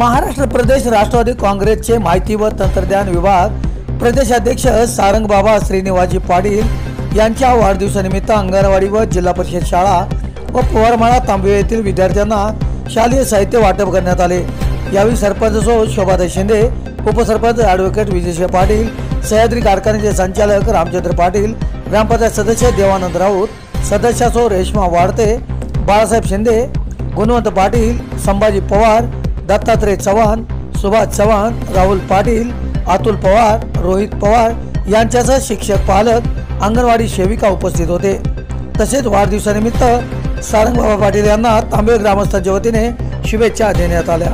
महाराष्ट्र प्रदेश राष्ट्रवादी काँग्रेसचे माहिती व तंत्रज्ञान विभाग प्रदेशाध्यक्ष सारंग बाबा श्रीनिवाजी पाटील यांच्या वाढदिवसानिमित्त अंगणवाडी व जिल्हा परिषद शाळा व पवारमाळा तांबे येथील विद्यार्थ्यांना शालेय साहित्य वाटप करण्यात आले. यावेळी सरपंच सो शोभाताई शिंदे उपसरपंच ॲडव्होकेट विजयशिव पाटील सह्याद्री कारखान्याचे संचालक रामचंद्र पाटील ग्रामपंचायत सदस्य देवानंद राऊत सदस्यासो रेश्मा वाडते बाळासाहेब शिंदे गुणवंत पाटील संभाजी पवार दत्तात्रय चव्हाण सुभाष चव्हाण राहुल पाटील अतुल पवार रोहित पवार यांच्यासह शिक्षक पालक अंगणवाडी सेविका उपस्थित होते. तसेच वाढदिवसानिमित्त सारंगबाबा पाटील यांना तांबे ग्रामस्थांच्या वतीने शुभेच्छा देण्यात आल्या.